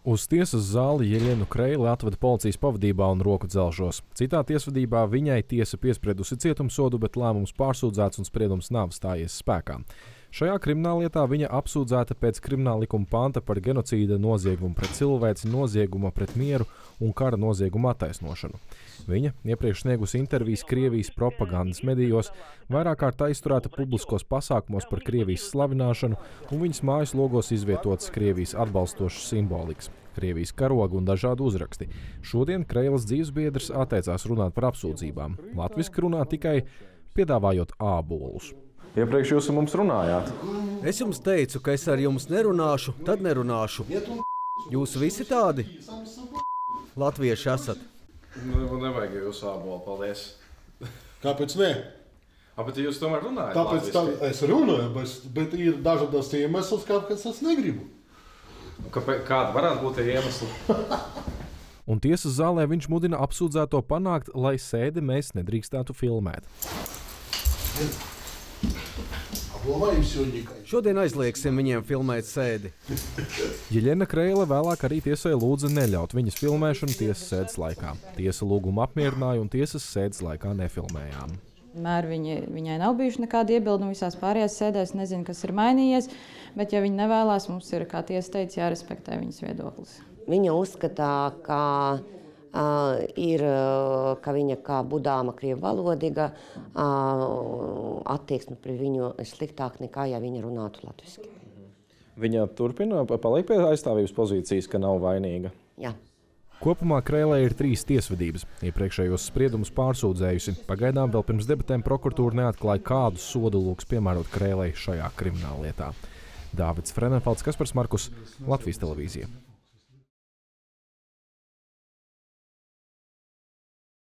Uz tiesas zāli Jeļenu Kreili atveda policijas pavadībā un roku dzelžos. Citā tiesvedībā viņai tiesa piespriedusi cietumsodu, bet lēmums pārsūdzēts un spriedums nav stājies spēkā. Šajā krimināllietā viņa apsūdzēta pēc krimināla likuma panta par genocīda noziegumu pret cilvēci, nozieguma pret mieru un kara noziegumu attaisnošanu. Viņa iepriekš sniegusi intervijas Krievijas propagandas medijos, vairāk kārt aizturēta publiskos pasākumos par Krievijas slavināšanu, un viņas mājas logos izvietotas Krievijas atbalstošas simbolikas. Krievijas karogu un dažādi uzraksti. Šodien Kreilas dzīvesbiedrs atteicās runāt par apsūdzībām. Latvijas runā tikai piedāvājot ābolus. Iepriekš jūs ar mums runājāt. Es jums teicu, ka es ar jums nerunāšu, tad nerunāšu. Jūs visi tādi latvieši esat. Nu, nevajag jūsu ābolu, paldies. Kāpēc ne? A, bet jūs tomēr runājat. Tāpēc tā, es runāju, bet, bet ir dažādas iemesls, kāpēc es negribu. Kāpēc, kāda varētu būt tie iemesli? Un tiesas zālē viņš mudina apsūdzēto panākt, lai sēdi mēs nedrīkstētu filmēt. Šodien aizliegsim viņiem filmēt sēdi. Jeļena Kreila vēlāk arī tiesai lūdza neļaut viņas filmēšanu tiesas sēdes laikā. Tiesa lūgumu apmierināja un tiesas sēdes laikā nefilmējām. Vienmēr viņi, viņai nav bijuši nekādi iebildumi visās pārējās sēdēs. Nezinu, kas ir mainījies. Bet, ja viņi nevēlas, mums ir, kā tiesa teica, jārespektē viņas viedoklis. Viņa uzskatā, ka Uh, ir, ka viņa kā budāma krievu valodīga uh, attieksme pret viņu ir sliktāka nekā, ja viņa runātu latviešu. Viņa turpina palikt pie aizstāvības pozīcijas, ka nav vainīga. Jā. Kopumā Krēlē ir trīs tiesvedības. Iepriekšējos spriedumus pārsūdzējusi. Pagaidām vēl pirms debatēm prokuratūra neatklāja, kādus sodu lūgs piemērot Krēlē šajā krimināllietā. Dāvids Frenefalds, Kaspars Markus, Latvijas televīzija.